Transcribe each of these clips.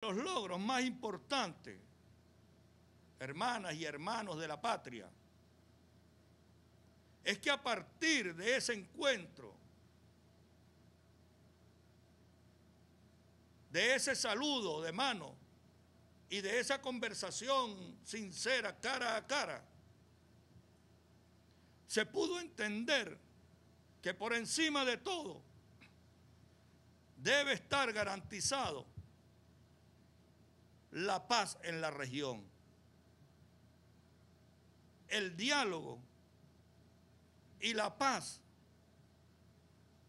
Los logros más importantes, hermanas y hermanos de la patria, es que a partir de ese encuentro, de ese saludo de mano y de esa conversación sincera cara a cara, se pudo entender que por encima de todo debe estar garantizado la paz en la región. El diálogo y la paz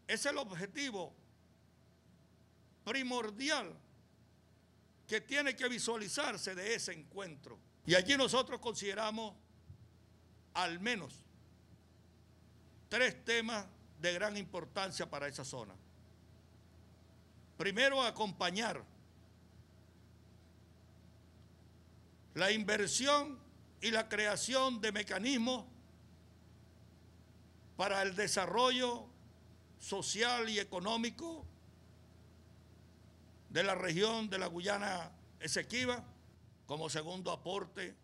es el objetivo primordial que tiene que visualizarse de ese encuentro. Y allí nosotros consideramos al menos tres temas de gran importancia para esa zona. Primero, acompañar la inversión y la creación de mecanismos para el desarrollo social y económico de la región de la Guyana Esequiba. Como segundo aporte,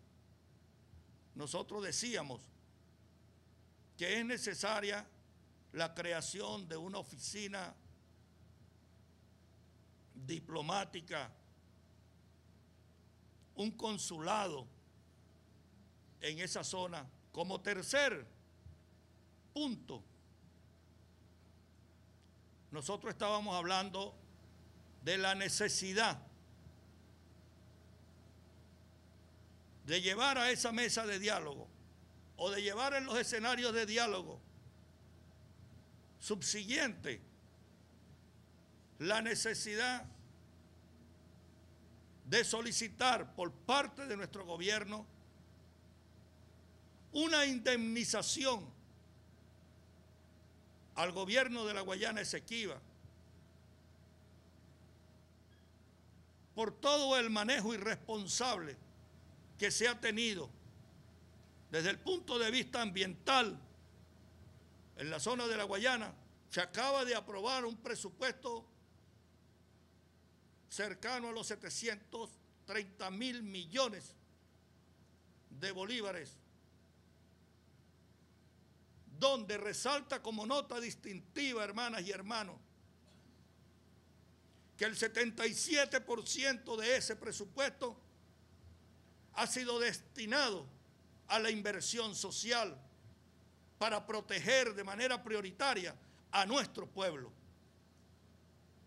nosotros decíamos que es necesaria la creación de una oficina diplomática un consulado en esa zona. Como tercer punto, nosotros estábamos hablando de la necesidad de llevar a esa mesa de diálogo o de llevar en los escenarios de diálogo subsiguiente la necesidad de solicitar por parte de nuestro gobierno una indemnización al gobierno de la Guayana Esequiba por todo el manejo irresponsable que se ha tenido desde el punto de vista ambiental en la zona de la Guayana. Se acaba de aprobar un presupuesto cercano a los 730 mil millones de bolívares, donde resalta como nota distintiva, hermanas y hermanos, que el 77% de ese presupuesto ha sido destinado a la inversión social para proteger de manera prioritaria a nuestro pueblo.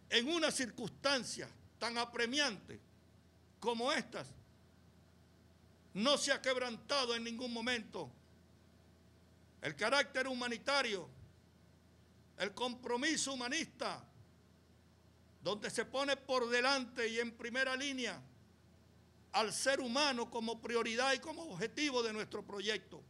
En una circunstancia tan apremiante como estas, no se ha quebrantado en ningún momento el carácter humanitario, el compromiso humanista, donde se pone por delante y en primera línea al ser humano como prioridad y como objetivo de nuestro proyecto.